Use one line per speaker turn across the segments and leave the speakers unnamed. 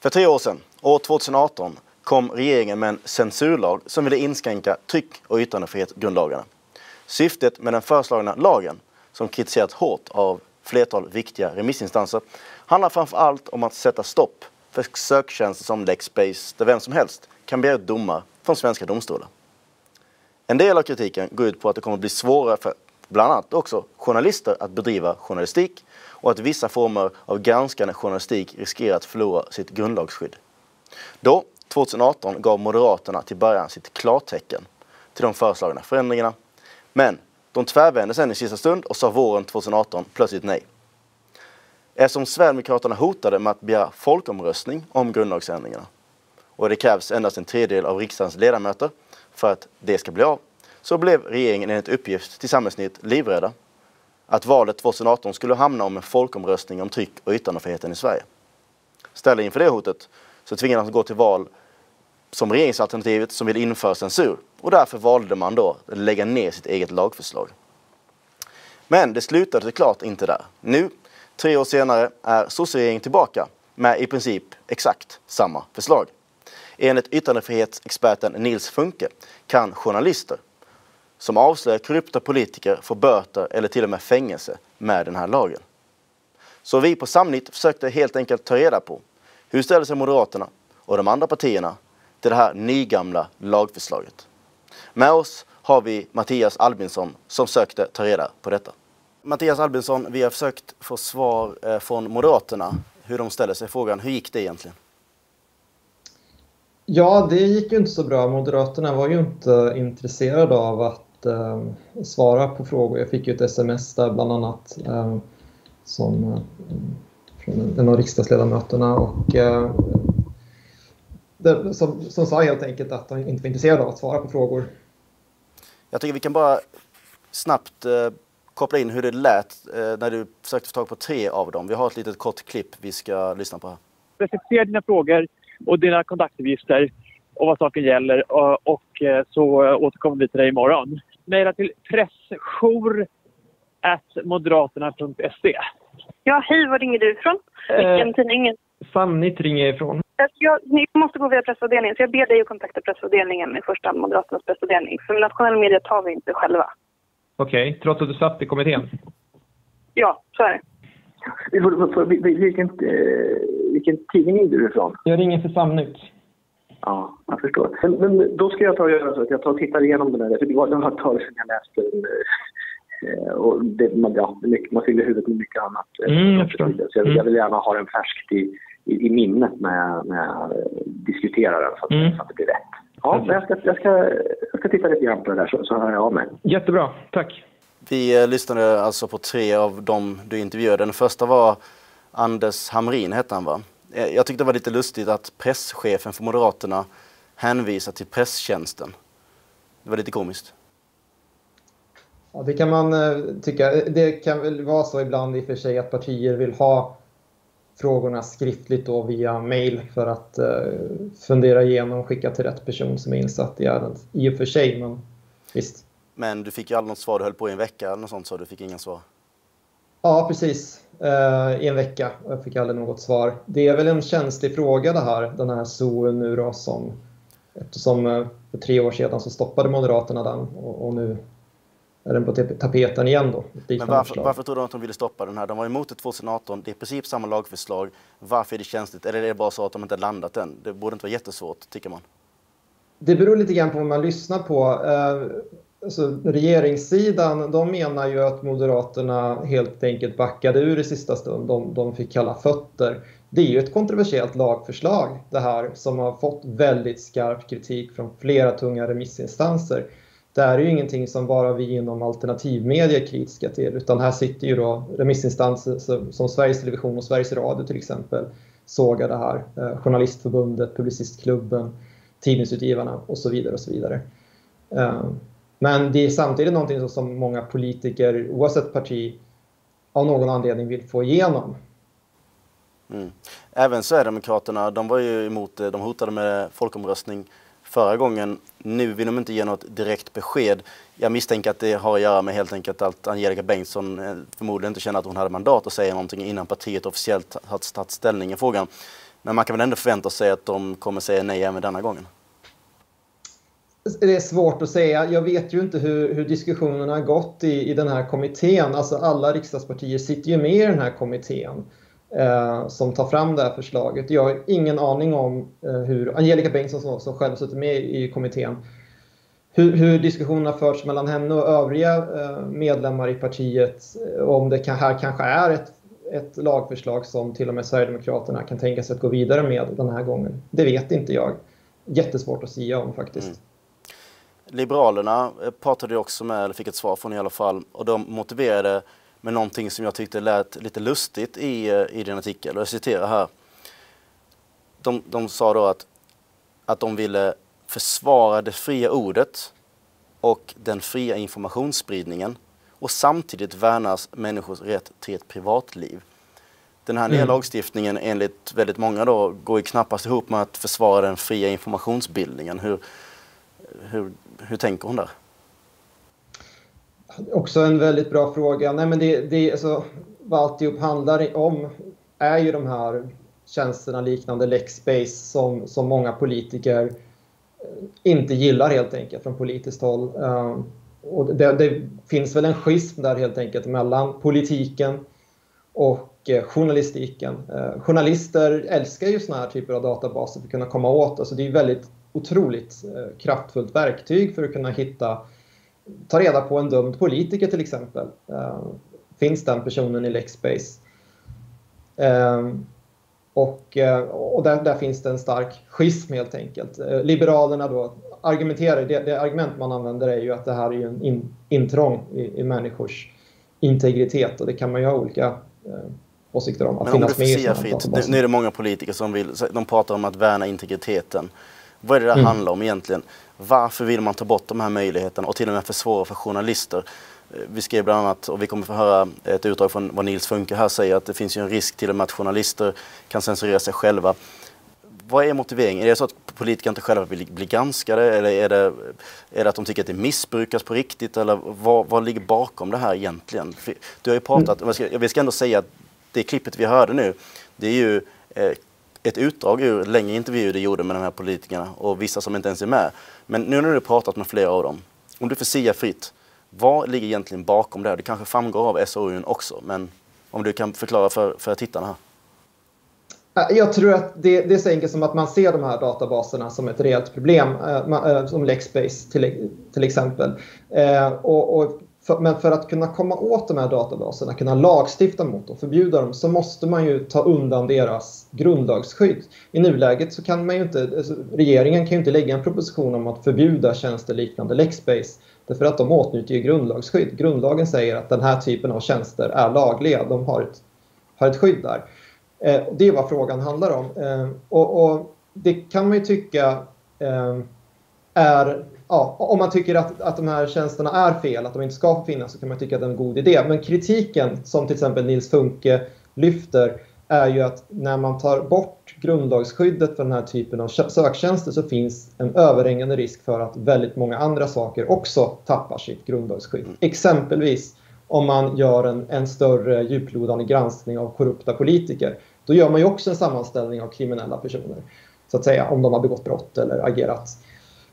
För tre år sedan, år 2018, kom regeringen med en censurlag som ville inskränka tryck och yttrandefrihetsgrundlagarna. Syftet med den föreslagna lagen, som kritiserats hårt av flertal viktiga remissinstanser, handlar framför allt om att sätta stopp för söktjänster som Lexbase där vem som helst kan begära ut domar från svenska domstolar. En del av kritiken går ut på att det kommer att bli svårare för bland annat också journalister att bedriva journalistik och att vissa former av granskande journalistik riskerar att förlora sitt grundlagsskydd. Då, 2018, gav Moderaterna till början sitt klartecken till de föreslagna förändringarna. Men de tvärvände sedan i sista stund och sa våren 2018 plötsligt nej. Eftersom Sverigedemokraterna hotade med att begära folkomröstning om grundlagsändringarna och det krävs endast en tredjedel av riksdagens ledamöter för att det ska bli av, så blev regeringen enligt uppgift till Samhällsnytt livrädda att valet 2018 skulle hamna om en folkomröstning om tryck och yttrandefriheten i Sverige. Ställda inför det hotet så tvingades man gå till val som regeringsalternativet som vill införa censur och därför valde man då att lägga ner sitt eget lagförslag. Men det slutade såklart inte där. Nu, tre år senare, är sosseregeringen tillbaka med i princip exakt samma förslag. Enligt yttrandefrihetsexperten Nils Funke kan journalister som avslöjar korrupta politiker får böter eller till och med fängelse med den här lagen. Så vi på Samnytt försökte helt enkelt ta reda på hur ställer sig Moderaterna och de andra partierna till det här nygamla lagförslaget. Med oss har vi Mattias Albinsson som sökte ta reda på detta. Mattias Albinsson, vi har försökt få svar eh, från Moderaterna hur de ställer sig frågan. Hur gick det egentligen?
Ja, det gick ju inte så bra. Moderaterna var ju inte intresserade av att eh, svara på frågor. Jag fick ju ett sms där bland annat eh, som, eh, från en av riksdagsledamöterna och eh, det, som, som sa helt enkelt att de inte var intresserade av att svara på frågor.
Jag tycker vi kan bara snabbt eh, koppla in hur det lät eh, när du försökte få tag på tre av dem. Vi har ett litet kort klipp vi ska lyssna på här.
Receptera dina frågor och dina kontaktuppgifter och vad saken gäller och, och eh, så återkommer vi till dig imorgon. Mejla till pressjour.moderaterna.se.
Ja, hej, var ringer du ifrån? Vilken tidning?
Samnytt ringer jag ifrån.
Jag, ni måste gå via pressavdelningen, så jag ber dig att kontakta pressavdelningen, i första hand Moderaternas pressavdelning. För nationell media tar vi inte själva.
Okej, okay. trots att du satt i kommittén?
Ja, så är det.
Vilken, vilken tidning är du ifrån?
Jag ringer för Samnytt.
Ja, jag förstår. Men, men, då ska jag ta och göra så att jag tar och tittar igenom den här. För det var ett tag sedan jag läste den. Och det, man, ja, man fyller huvudet med mycket annat.
Mm, jag, förstår.
Så jag, jag vill gärna ha den färskt i, i, i minnet när jag, när jag diskuterar den så att, mm. så att det blir rätt. Ja, men jag ska, jag, ska, jag ska titta lite grann på det där så, så hör jag av mig.
Jättebra, tack.
Vi eh, lyssnade alltså på tre av dem du intervjuade. Den första var Anders Hamrin, hette han va? Eh, jag tyckte det var lite lustigt att presschefen för Moderaterna hänvisar till presstjänsten. Det var lite komiskt.
Ja, det kan man eh, tycka. Det kan väl vara så ibland i och för sig att partier vill ha frågorna skriftligt då via mail för att uh, fundera igenom och skicka till rätt person som är insatt i ärendet. I och för sig, men visst.
Men du fick ju aldrig något svar, du höll på i en vecka eller något sånt så du fick inga svar?
Ja, precis. Uh, I en vecka och jag fick aldrig något svar. Det är väl en känslig fråga det här, den här zonen nu då som eftersom uh, för tre år sedan så stoppade Moderaterna den och, och nu är den på tapeten igen då.
Men varför, varför tror du att de ville stoppa den här? De var emot det 2018, det är i princip samma lagförslag. Varför är det känsligt? Eller är det bara så att de inte landat än? Det borde inte vara jättesvårt, tycker man.
Det beror lite grann på vad man lyssnar på. Alltså, regeringssidan de menar ju att Moderaterna helt enkelt backade ur i sista stund. De, de fick kalla fötter. Det är ju ett kontroversiellt lagförslag det här som har fått väldigt skarp kritik från flera tunga remissinstanser det här är ju ingenting som bara vi inom alternativmedia är kritiska till utan här sitter ju då remissinstanser som Sveriges Television och Sveriges Radio till exempel sågar det här. Eh, Journalistförbundet, Publicistklubben, Tidningsutgivarna och så vidare och så vidare. Eh, men det är samtidigt någonting som många politiker oavsett parti av någon anledning vill få igenom.
Mm. Även Sverigedemokraterna, de var ju emot det, de hotade med folkomröstning förra gången. Nu vill de inte ge något direkt besked. Jag misstänker att det har att göra med helt enkelt att Angelica Bengtsson eh, förmodligen inte känner att hon hade mandat att säga någonting innan partiet officiellt har tagit ställning i frågan. Men man kan väl ändå förvänta sig att de kommer säga nej även denna gången?
Det är svårt att säga. Jag vet ju inte hur, hur diskussionerna har gått i, i den här kommittén. Alltså alla riksdagspartier sitter ju med i den här kommittén eh, som tar fram det här förslaget. Jag har ingen aning om eh, hur Angelica Bengtsson som, som själv suttit med i kommittén hur, hur diskussionerna förts mellan henne och övriga eh, medlemmar i partiet eh, om det kan, här kanske är ett, ett lagförslag som till och med Sverigedemokraterna kan tänka sig att gå vidare med den här gången. Det vet inte jag. Jättesvårt att säga om faktiskt. Mm.
Liberalerna eh, pratade också med, eller fick ett svar från i alla fall, och de motiverade med någonting som jag tyckte lät lite lustigt i, i din artikel. Och jag citerar här. De, de sa då att, att de ville försvara det fria ordet och den fria informationsspridningen och samtidigt värnas människors rätt till ett privatliv. Den här nya mm. lagstiftningen enligt väldigt många då går ju knappast ihop med att försvara den fria informationsbildningen. Hur, hur, hur tänker hon där?
Också en väldigt bra fråga. Nej, men det, det, alltså, vad alltihop handlar om är ju de här tjänsterna liknande Lexbase som, som många politiker eh, inte gillar helt enkelt från politiskt håll. Eh, och det, det, finns väl en schism där helt enkelt mellan politiken och eh, journalistiken. Journalister älskar ju såna här typer av databaser för att kunna komma åt. Alltså det är väldigt otroligt eh, kraftfullt verktyg för att kunna hitta, ta reda på en dömd politiker till exempel. Ehm, finns den personen i Lexbase? Och, eh, och där, där, finns det en stark schism helt enkelt. Eh, Liberalerna då argumenterar, det, det argument man använder är ju att det här är en in, intrång i, i människors integritet och det kan man ju ha olika eh, åsikter om.
Att Men om du får säga fritt, nu, nu är det många politiker som vill, de pratar om att värna integriteten. Vad är det det mm. handlar om egentligen? Varför vill man ta bort de här möjligheterna och till och med försvåra för journalister? Eh, vi skrev bland annat, och vi kommer få höra ett utdrag från vad Nils Funke här säger, att det finns ju en risk till och med att journalister kan censurera sig själva. Vad är motiveringen? Är det så att politiker inte själva vill bli granskade eller är det, är det att de tycker att det missbrukas på riktigt eller vad, vad ligger bakom det här egentligen? Du har ju pratat, mm. vi ska ändå säga att det klippet vi hörde nu, det är ju eh, ett utdrag ur längre intervjuer du gjorde med de här politikerna och vissa som inte ens är med. Men nu när du har pratat med flera av dem, om du får sia fritt, vad ligger egentligen bakom det här? Det kanske framgår av SOUn också, men om du kan förklara för, för tittarna här.
Jag tror att det, det är så enkelt som att man ser de här databaserna som ett reellt problem, eh, eh, som Lexbase till, till exempel. Eh, och, och för, men för att kunna komma åt de här databaserna, kunna lagstifta mot och förbjuda dem, så måste man ju ta undan deras grundlagsskydd. I nuläget så kan man ju inte, alltså, regeringen kan ju inte lägga en proposition om att förbjuda tjänster liknande Lexbase Därför att de åtnjuter ju grundlagsskydd. Grundlagen säger att den här typen av tjänster är lagliga. De har ett, har ett skydd där. Eh, det är vad frågan handlar om. Eh, och, och, det kan man ju tycka eh, är... Ja, om man tycker att, att de här tjänsterna är fel, att de inte ska finnas, så kan man tycka att det är en god idé. Men kritiken som till exempel Nils Funke lyfter är ju att när man tar bort grundlagsskyddet för den här typen av söktjänster så finns en överhängande risk för att väldigt många andra saker också tappar sitt grundlagsskydd. Mm. Exempelvis om man gör en, en större djuplodande granskning av korrupta politiker. Då gör man ju också en sammanställning av kriminella personer, så att säga, om de har begått brott eller agerat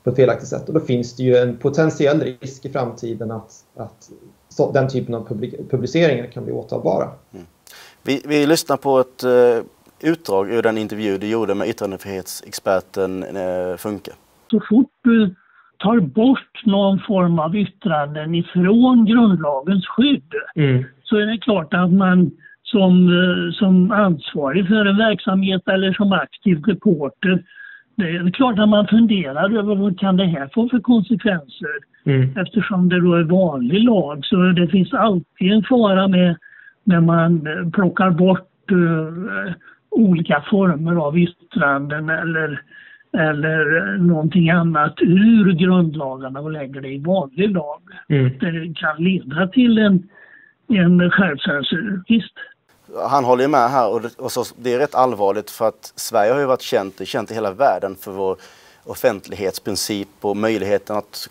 på ett felaktigt sätt. Och då finns det ju en potentiell risk i framtiden att, att så, den typen av publiceringar kan bli åtalbara. Mm.
Vi, vi lyssnar på ett uh, utdrag ur den intervju du gjorde med yttrandefrihetsexperten uh, Funke.
Så fort du tar bort någon form av yttranden ifrån grundlagens skydd mm. så är det klart att man som, uh, som ansvarig för en verksamhet eller som aktiv reporter det är klart att man funderar över vad kan det här få för konsekvenser. Mm. Eftersom det då är vanlig lag så det finns alltid en fara med när man eh, plockar bort uh, olika former av yttranden eller, eller någonting annat ur grundlagarna och lägger det i vanlig lag. Mm. Det kan leda till en, en skärpt censur, visst.
Han håller ju med här och, det, och så, det är rätt allvarligt för att Sverige har ju varit känt, känt i hela världen för vår offentlighetsprincip och möjligheten att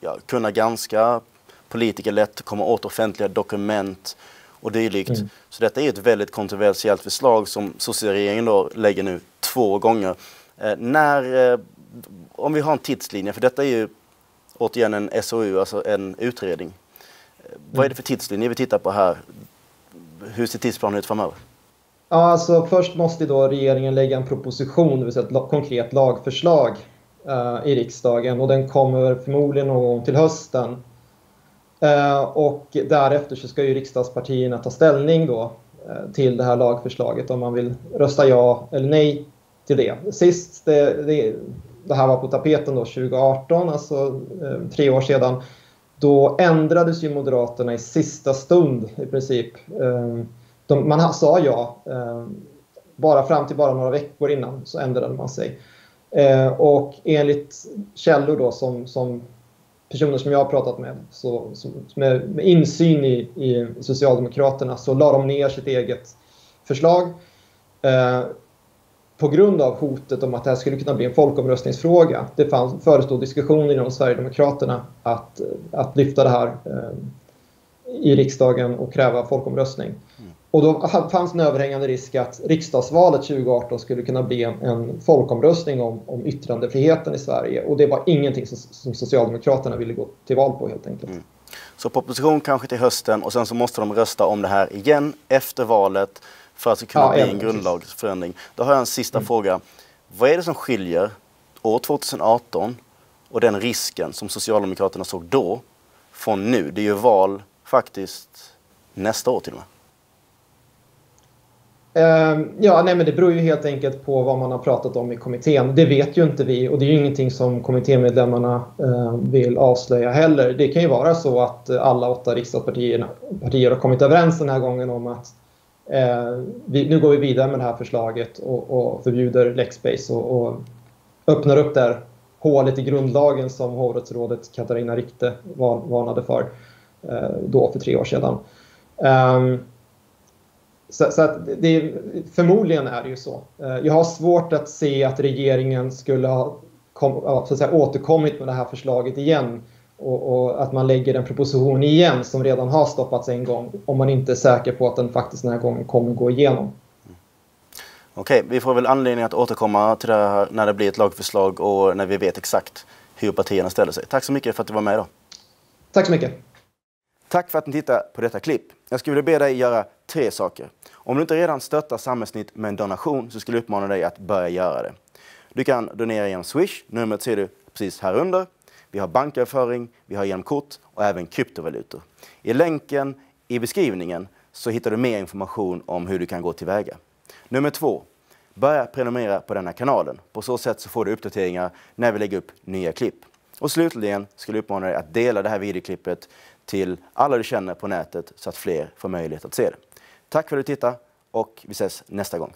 ja, kunna granska politiker lätt, komma åt offentliga dokument och dylikt. Mm. Så detta är ett väldigt kontroversiellt förslag som socialregeringen då lägger nu två gånger. Eh, när, eh, om vi har en tidslinje, för detta är ju återigen en SOU, alltså en utredning. Eh, vad är det för tidslinje vi tittar på här? Hur ser tidsplanen ut framöver?
Ja, alltså först måste då regeringen lägga en proposition, det vill säga ett konkret lagförslag uh, i riksdagen och den kommer förmodligen någon gång till hösten. Uh, och därefter så ska ju riksdagspartierna ta ställning då uh, till det här lagförslaget om man vill rösta ja eller nej till det. Sist det, det, det här var på tapeten då 2018, alltså tre år sedan, då ändrades ju Moderaterna i sista stund i princip ehm, de, man sa ja. Ehm, bara fram till bara några veckor innan så ändrade man sig. Ehm, och enligt källor då som, som personer som jag har pratat med, så, som, med, med insyn i, i Socialdemokraterna, så la de ner sitt eget förslag. På grund av hotet om att det här skulle kunna bli en folkomröstningsfråga. Det fanns, förestod diskussioner inom Sverigedemokraterna att, att lyfta det här eh, i riksdagen och kräva folkomröstning. Mm. Och då fanns en överhängande risk att riksdagsvalet 2018 skulle kunna bli en, en folkomröstning om, om yttrandefriheten i Sverige. Och det var ingenting som, som Socialdemokraterna ville gå till val på helt enkelt. Mm.
Så proposition kanske till hösten och sen så måste de rösta om det här igen efter valet för att det ska kunna ja, bli en grundlagsförändring. Då har jag en sista mm. fråga. Vad är det som skiljer år 2018 och den risken som Socialdemokraterna såg då från nu? Det är ju val faktiskt nästa år till och med.
Ehm, ja, nej, men det beror ju helt enkelt på vad man har pratat om i kommittén. Det vet ju inte vi och det är ju ingenting som kommittémedlemmarna ehm, vill avslöja heller. Det kan ju vara så att alla åtta riksdagspartier partier har kommit överens den här gången om att eh, vi, nu går vi vidare med det här förslaget och, och förbjuder Lexbase och, och öppnar upp det här hålet i grundlagen som hovrättsrådet Katarina Rikte varnade för eh, då för tre år sedan. Um, så, så, att det, förmodligen är det ju så. Eh, jag har svårt att se att regeringen skulle ha kom, så att säga, återkommit med det här förslaget igen och, och, att man lägger en proposition igen som redan har stoppats en gång om man inte är säker på att den faktiskt den här gången kommer gå igenom.
Okej, vi får väl anledning att återkomma till det här när det blir ett lagförslag och när vi vet exakt hur partierna ställer sig. Tack så mycket för att du var med idag.
Tack så mycket.
Tack för att ni tittade på detta klipp. Jag skulle vilja be dig göra tre saker. Om du inte redan stöttar Samhällsnytt med en donation så skulle jag uppmana dig att börja göra det. Du kan donera genom Swish, numret ser du precis här under. Vi har banköverföring, vi har genom kort och även kryptovalutor. I länken i beskrivningen så hittar du mer information om hur du kan gå tillväga. Nummer två, börja prenumerera på denna kanalen. På så sätt så får du uppdateringar när vi lägger upp nya klipp. Och slutligen skulle jag uppmana dig att dela det här videoklippet till alla du känner på nätet så att fler får möjlighet att se det. Tack för att du tittade och vi ses nästa gång.